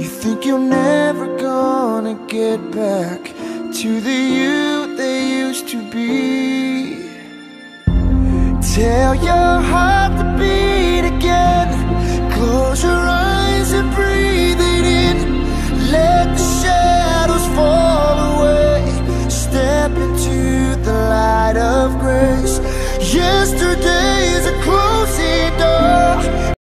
You think you're never gonna get back to the you they used to be. Tell your heart to beat again. Close your eyes and breathe it in. Let the shadows fall away. Step into the light of grace. Yesterday's a